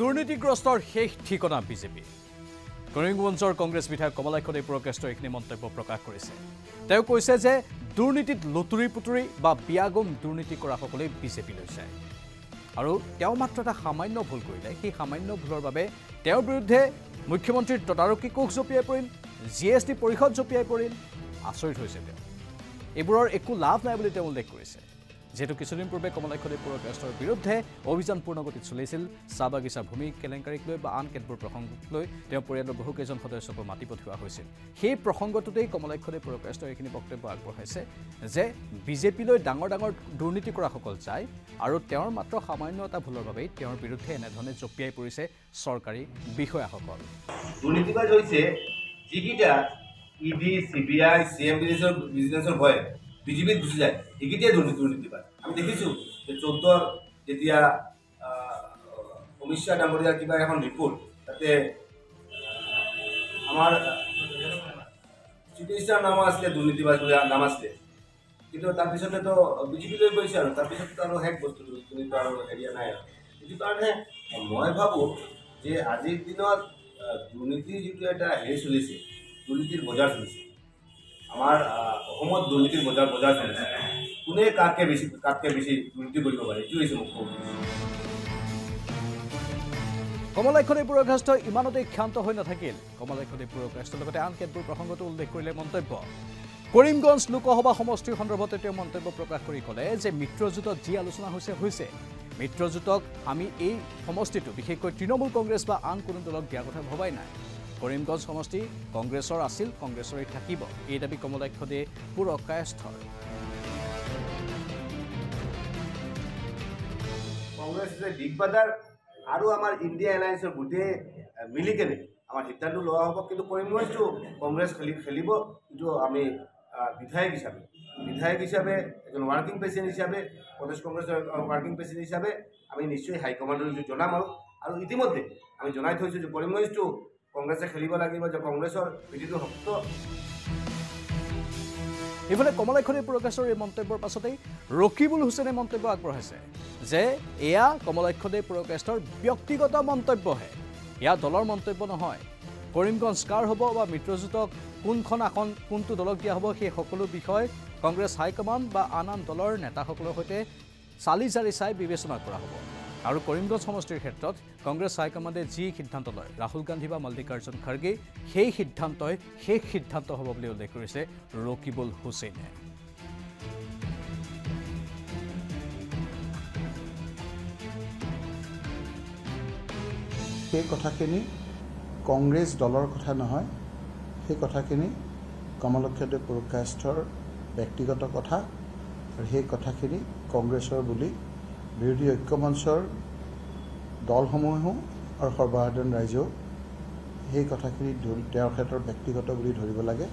দুৰ্নীতিগ্ৰস্তৰ শেষ ঠিকনা বিজেপি কৰিমগঞ্জৰ কংগ্ৰেছ বিধায়ক কমলাক্ষ দেৱ পুৰকাষ্টই এইখিনি মন্তব্য প্ৰকাশ কৰিছে। তেওঁ কৈছে যে দুৰ্নীতিত লুতুৰি পুতুৰি বা বিয়াগম দুৰ্নীতি কৰাসকলেই বিজেপিলৈ যায়। আৰু তেওঁ মাত্ৰ এটা সামান্য ভুল কৰিলে সেই সামান্য ভুলৰ বাবে তেওঁৰ বিৰুদ্ধে মুখ্যমন্ত্ৰীৰ তদাৰকী কোষ জঁপিয়াই পৰিল জি এছ টি পৰিষদ জঁপিয়াই আচৰিত হৈছে তেওঁ। এইবোৰৰ একো লাভ নাই বুলি তেওঁ উল্লেখ কৰিছে। যিহেতু কিছুদিন পূৰ্বে কমলাক্ষদেৱ পুৰকাষ্টৰ বিৰুদ্ধে অভিযান পূৰ্ণগতিত চলিছিল চাহ বাগিচা ভূমি কেলেংকাৰীক লৈ বা আন কেতবোৰ প্ৰসংগক লৈ তেওঁ পৰিয়ালৰ বহুকেইজন সদস্যকো মাতি পঠিওৱা হৈছিল। সেই প্ৰসংগটোতেই কমলাক্ষদেৱ পুৰকাষ্টই এইখিনি বক্তব্য আগবঢ়াইছে যে বিজেপিলৈ ডাঙৰ ডাঙৰ দুৰ্নীতি কৰাসকল যায় আৰু তেওঁৰ মাত্ৰ সামান্য এটা ভুলৰ বাবেই তেওঁৰ বিৰুদ্ধে এনেধৰণে জঁপিয়াই পৰিছে চৰকাৰী বিষয়াসকল। বিজেপিত গুচি যায় সেইকেইটাই দুৰ্নীতি দুৰ্নীতিবাজ আমি দেখিছোঁ যে চৌধৰ যেতিয়া অমিত শ্বাহ ডাঙৰীয়াৰ কিবা এখন ৰিপৰ্ট তাতে আমাৰ চিকিৎসাৰ নাম আছিলে দুৰ্নীতিবাজ বুলি নাম আছিলে। কিন্তু তাৰপিছতেতো বিজেপিলৈ গৈছে আৰু তাৰপিছততো আৰু শেষ বস্তুটো তুমিতো আৰু হেৰিয়া নাই আৰু। সেইটো কাৰণে মই ভাবোঁ যে আজিৰ দিনত দুৰ্নীতিৰ যিটো এটা হেৰি চলিছে দুৰ্নীতিৰ বজাৰ চলিছে আমাৰ অসমত দুৰ্নীতিৰ বজাৰ বজাৰ চলিছে কোনে কাকে বেছি কাতকৈ বেছি দুৰ্নীতি কৰিব পাৰে? এইটো হৈছে মুখ্য কমলাক্ষদেৱ পুৰকাষ্ট ইমানতেই ক্ষান্ত হৈ নাথাকিল। কমলাক্ষদেৱ পুৰকাষ্টৰ লগতে আন কেতবোৰ প্ৰসংগতো উল্লেখ কৰিলে মন্তব্য। কৰিমগঞ্জ লোকসভা সমষ্টিৰ সন্দৰ্ভতে তেওঁ মন্তব্য প্ৰকাশ কৰি ক'লে যে মিত্ৰজোঁটত যি আলোচনা হৈছে হৈছে। মিত্ৰজোঁটক আমি এই সমষ্টিটো বিশেষকৈ তৃণমূল কংগ্ৰেছ বা আন কোনো দলক দিয়াৰ কথা ভবাই নাই। কৰিমগঞ্জ সমষ্টি কংগ্ৰেছৰ আছিল কংগ্ৰেছৰেই থাকিব। এই দাবী কমলাক্ষদেৱ পুৰকাষ্ঠৰ কংগ্ৰেছ যে বিগ বাজাৰ আৰু আমাৰ ইণ্ডিয়া এলায়েন্সৰ আহ, মিলি কেনে আমাৰ সিদ্ধান্ত লোৱা হ'ব কিন্তু কৰিমগঞ্জটো কংগ্ৰেছ খেলি খেলিব কিন্তু আমি বিধায়ক হিচাপে বিধায়ক হিচাপে এজন ৱাৰ্কিং প্ৰেচিডেণ্ট হিচাপে প্ৰদেশ কংগ্ৰেছৰ ৱাৰ্কিং প্ৰেচিডেণ্ট হিচাপে আমি নিশ্চয় হাইকমাণ্ডক জনাম আৰু ইতিমধ্যে আমি জনাই থৈছোঁ যে কৰিমগঞ্জটো কংগ্ৰেছে খেলিব লাগিব যে কংগ্ৰেছৰ ভেটিটো শক্ত ইফালে কমলাক্ষদেৱ পুৰকাষ্টৰ এই মন্তব্যৰ পাছতেই ৰকিবুল হুছেইনে মন্তব্য আগবঢ়াইছে যে এয়া কমলাক্ষদেৱ পুৰকাষ্টৰ ব্যক্তিগত মন্তব্যহে এয়া দলৰ মন্তব্য নহয় কৰিমগঞ্জ কাৰ হ'ব বা মিত্ৰজোঁটক কোনখন আসন কোনটো দলক দিয়া হ'ব সেই সকলো বিষয় কংগ্ৰেছ হাইকমাণ্ড বা আন আন দলৰ নেতাসকলৰ সৈতে চালি জাৰি চাই বিবেচনা কৰা হ'ব আৰু কৰিমগঞ্জ সমষ্টিৰ ক্ষেত্ৰত কংগ্ৰেছ হাইকমাণ্ডে যি সিদ্ধান্ত লয় ৰাহুল গান্ধী বা মল্লিকাৰ্জুন খাৰ্গে সেই সিদ্ধান্তই শেষ সিদ্ধান্ত হ'ব বুলি উল্লেখ কৰিছে ৰকিবুল হুছেইনে। সেই কথাখিনি কংগ্ৰেছ দলৰ কথা নহয় সেই কথাখিনি কমলক্ষদেৱ পুৰকাষ্ঠৰ ব্যক্তিগত কথা আৰু সেই কথাখিনি কংগ্ৰেছৰ বুলি বিৰোধী ঐক্যমঞ্চৰ দলসমূহেও আৰু সৰ্বসাধাৰণ ৰাইজেও সেই কথাখিনি তেওঁৰ ক্ষেত্ৰত ব্যক্তিগত বুলি ধৰিব লাগে।